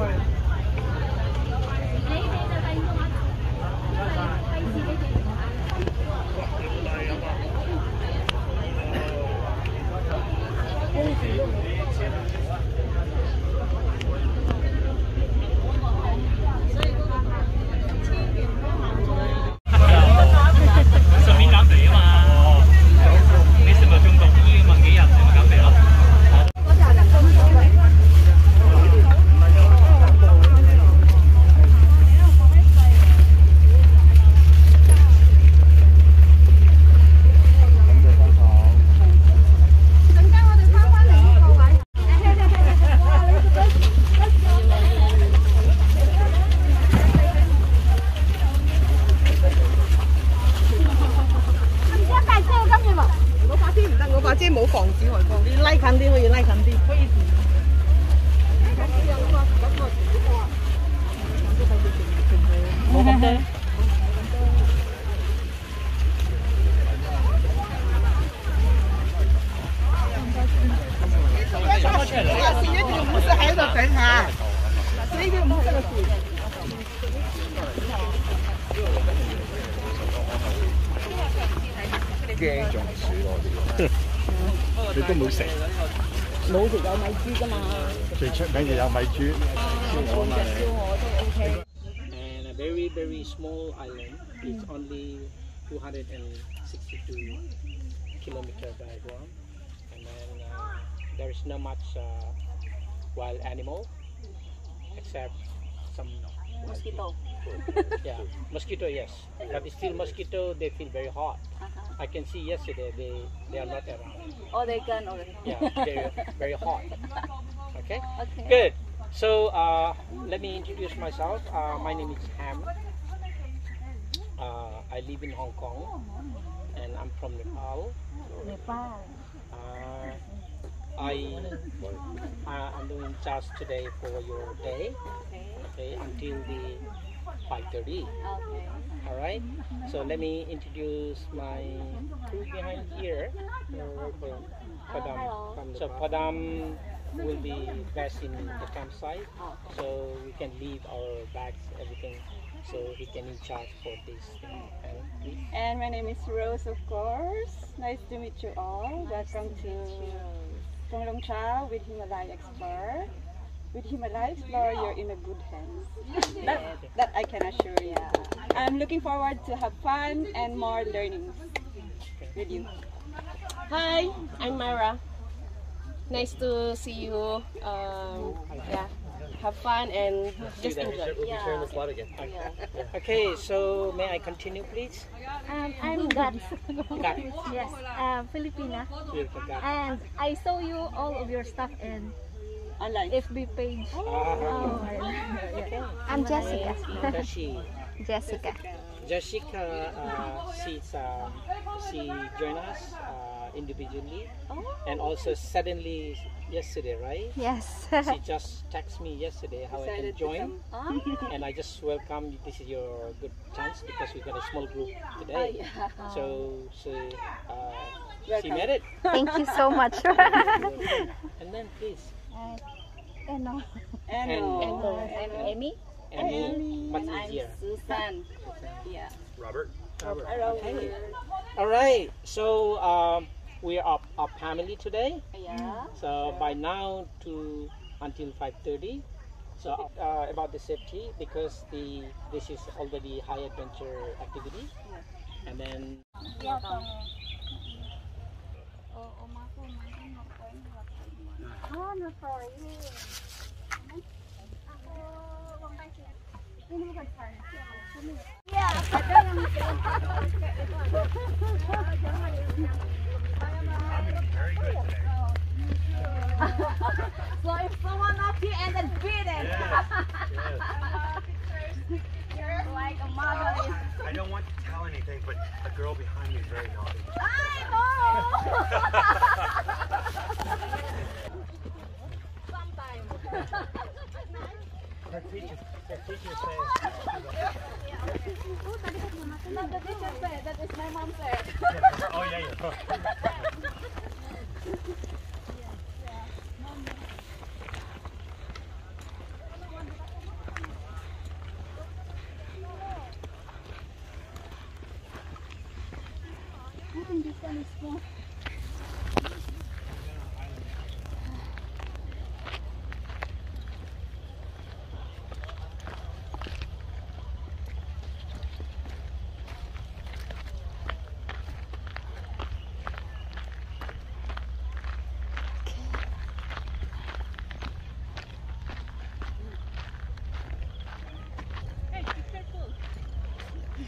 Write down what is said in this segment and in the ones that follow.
for. 冇食有米猪噶嘛，最出名就有米猪，半只烧鹅都 OK。 and a very very small island. It's only 262 kilometer diagram, and then uh, there is not much uh, wild animal except some Mosquito. yeah mosquito yes, but still mosquito. They feel very hot. I can see yesterday they they are not around. Oh, they can already. Yeah, they're very hot. Okay. Okay. Good. So uh, let me introduce myself. Uh, my name is Ham. Uh, I live in Hong Kong, and I'm from Nepal. Nepal. Uh, I uh, I'm doing just today for your day, Okay. okay, until the 5:30. Okay. All right. So let me introduce my crew behind here. Padam. So Padam will be best in the campsite. So we can leave our bags, everything. So he can in charge for this thing. And. And my name is Rose, of course. Nice to meet you all. Welcome to Tung Lung Chau with Himalaya Explorer. With Himalaya Explorer, you're in a good hands. That, that I can assure you. I'm looking forward to have fun and more learnings with you. Hi, I'm Myra. Nice to see you. Um, yeah, have fun and just enjoy. Yeah. Okay. So may I continue, please? Um, I'm God. Got yes, uh, Filipina. Beautiful. Got And I saw you all of your stuff in Online. FB page. Ah, Oh, I'm Jessica. does? Jessica. Jessica, uh, she's um, she joined us uh, individually, and also suddenly yesterday, right? Yes. She just texted me yesterday how I can join, come. Ah, and I just welcome. This is your good chance because we got a small group today. So so uh, she Welcome. made it, Thank you so much. and then please, Ano? And, And- uh, I'm Amy. and I'm easier. Susan. Yeah. Robert. Okay. All right. So um, we are a, family today. Yeah. So by now to until 5:30. So uh, about the safety because the this is already high adventure activity, and then Oh, no, sorry. So if someone knock you and then beat it. You're like a mother. I don't want to tell anything, but a girl behind me is very naughty. her teacher, her teacher says, No, the teacher said that is my mom said. oh yeah, yeah.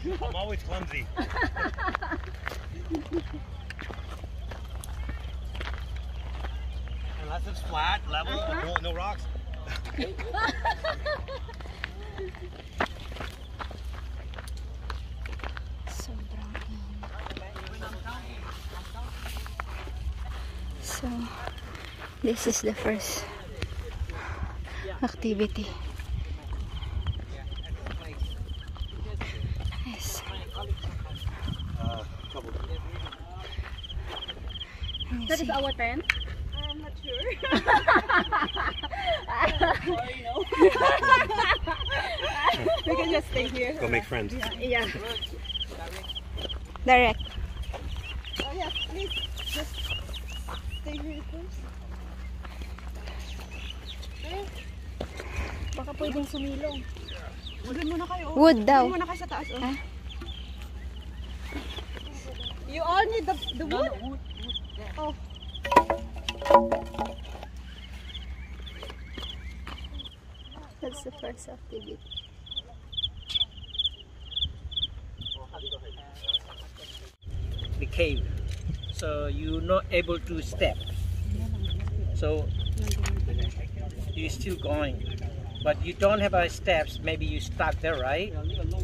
I'm always clumsy. Unless it's flat, level, no, no rocks. So, this is the first activity. Is our tent. I'm not sure. we can just stay here. Go make friends. Yeah. Direct. Oh yes, please just stay here first. Baka pwedeng sumilong. Doon muna kayo. oh. Wood daw. Doon muna kayo sa taas. Oh. Ah. You all need the, the wood? Oh. That's the first activity. the cave. So you're not able to step. So you're still going. But you don't have steps, maybe you stuck there, right?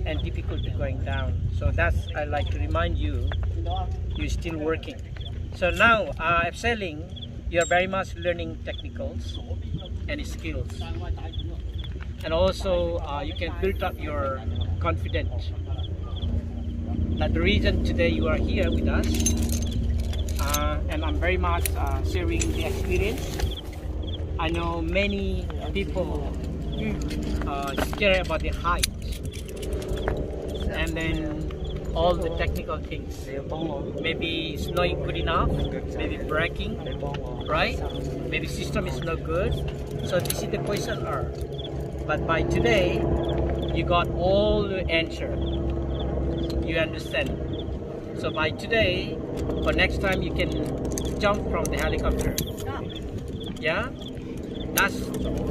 And difficult to going down. So that's I like to remind you, you're still working. So now uh, abseiling, you're very much learning technicals and skills. And also uh, you can build up your confidence. Now the reason today you are here with us, uh, and I'm very much uh, sharing the experience. I know many people uh, scared about the height, and then all the technical things. Maybe it's not good enough, maybe braking, right? Maybe system is not good. So this is the question are. But by today, you got all the answer you understand. So by today, for next time you can jump from the helicopter. Yeah, that's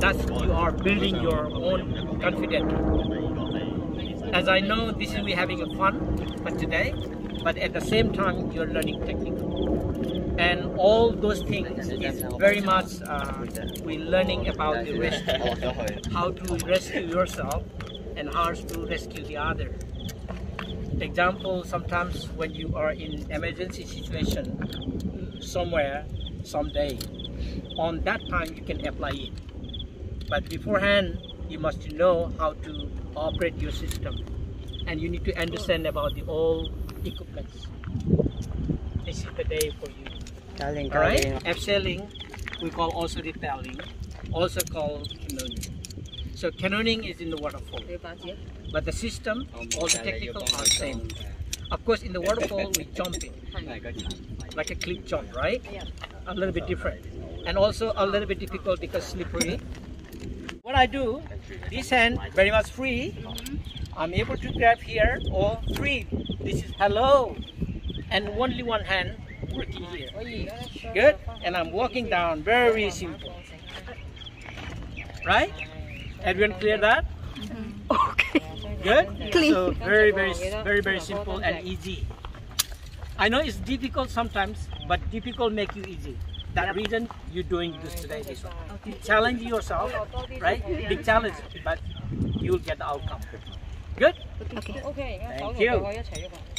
that's you are building your own confidence. As I know, this is we having a fun for today, but at the same time you're learning technical, and all those things is very much uh, we learning about the rescue, how to rescue yourself, and how to rescue the other. Example sometimes when you are in emergency situation somewhere someday on that time you can apply it. But beforehand you must know how to operate your system. And you need to understand about the all equipments. This is the day for you. Galing, all right? galing. abseiling we call also rappelling also called canyoning so canyoning is in the waterfall but the system all the technical are same. of course in the waterfall we jump jumping like a cliff jump right? A little bit different. And also a little bit difficult because slippery what i do this hand very much free i'm able to grab here or three. this is hello and only one hand working here good and i'm walking down very simple right everyone clear that mm-hmm. Okay. Good? Clean. So very, very, very, very simple and easy. I know it's difficult sometimes, but difficult make you easy. That reason you're doing this today. This one. You challenge yourself, right? Big challenge, but you will get the outcome. Good? Okay. Thank you.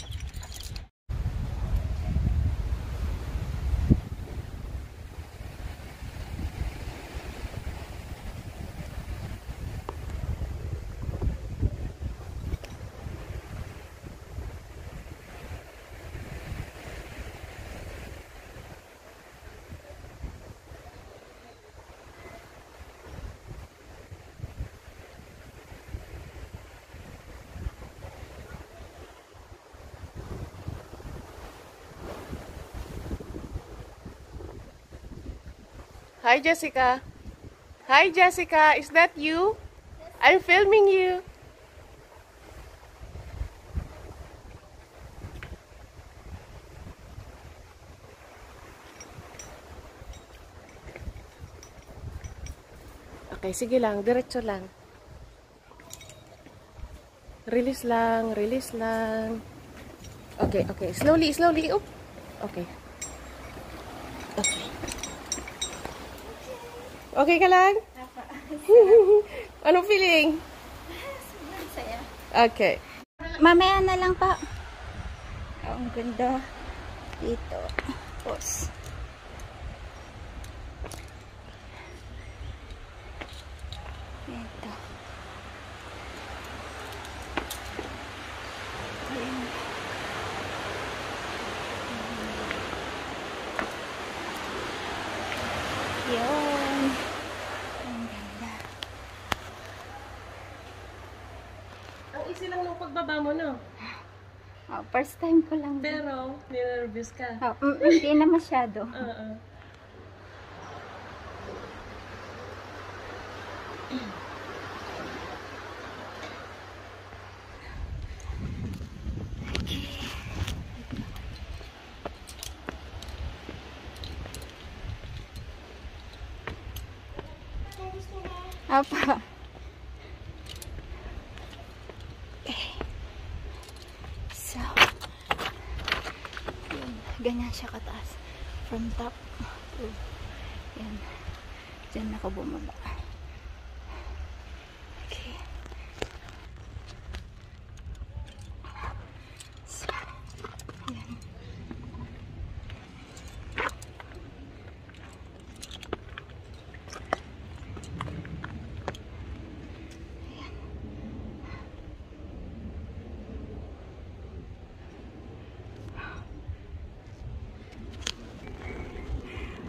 Hi, Jessica. Hi, Jessica. Is that you? I'm filming you. Okay, sige lang. Diretso lang. Release lang. Release lang. Okay, okay. Slowly, slowly. Oop. Okay. Okay. Okay ka lang? Anong feeling? Saya. Okay. Mamaya na lang pa. Oh, ang ganda. Dito. Pause. Ito. Ayan. Pagbaba mo, no? Oh, first time ko lang. Pero, ninervous ka. Oh, mm, hindi na masyado. Oo. Apa. Okay. So, yun. Ganyan siya kataas. From top to, yan. Diyan ako bumaba.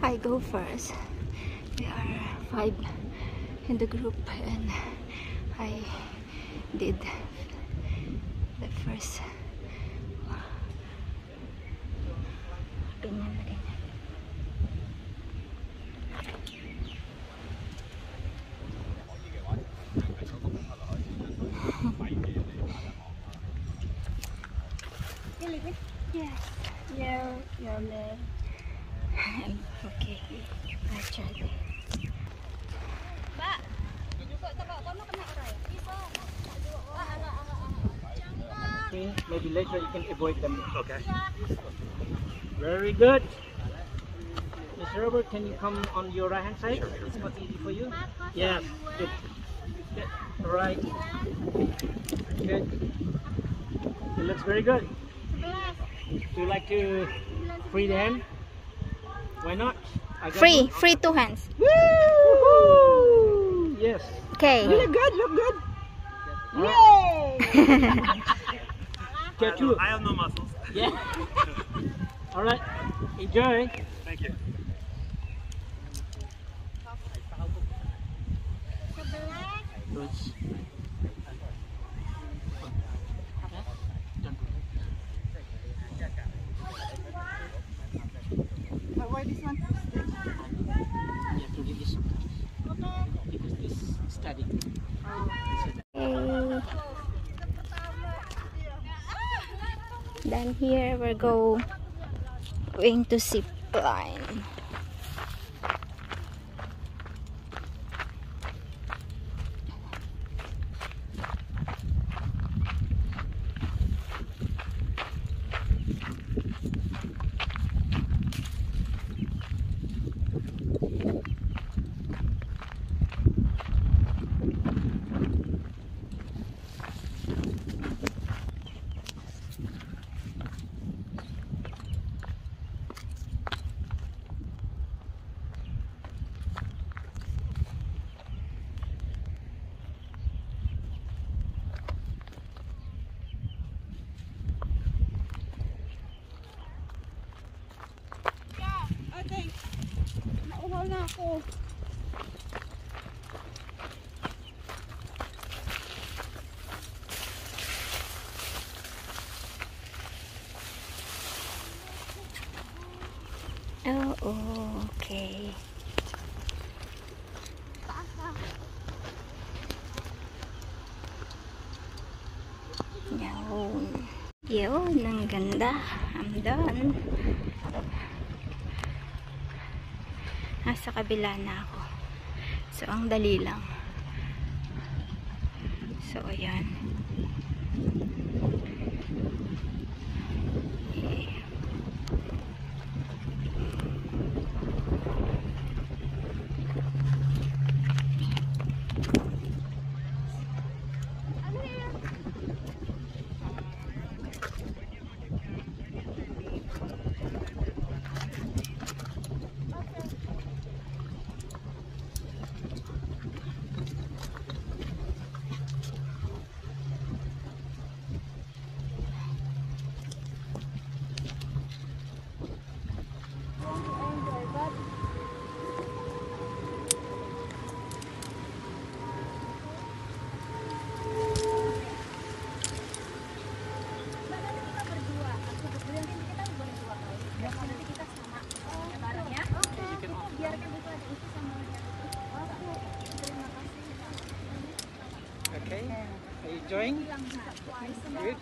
I go first. We are five in the group and I did the first ganyan na ganyan. yes. Yeah, yeah, man. okay. I tried it. Okay, maybe later you can avoid them. Okay. Very good. Mr. Robert, can you come on your right hand side? It's not easy for you. Yes, good. Good. Right. Good. It looks very good. Do you like to free the hand? Why not? I Free, one. free two hands. Woo! Yes. Okay. You Look good, look good. Get two. I have no muscles. Yeah. All right. Enjoy. Thank you. Terus. Why this one? You have to release sometimes. Because this is static. Okay. Then here we go going to zip line. Oh, okay. Dạo dẻo nâng gần đó, hầm. Nasa kabila na ako. So, ang dali lang. So, ayan. Enjoying? Good.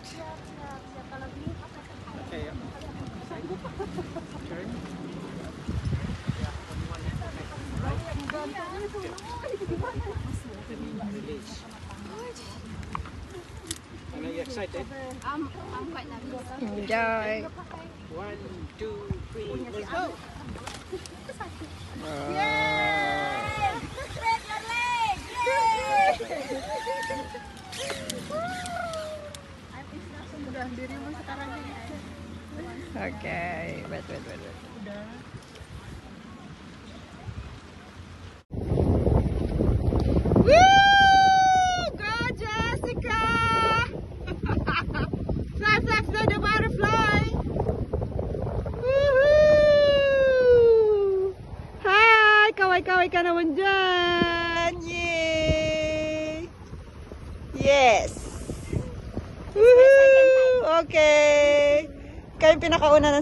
Okay. Release. Are you excited? Enjoy. One, two, three, let's go. oke okay. wait wait wait wait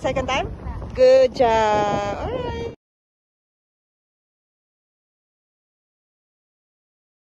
second time? Good job!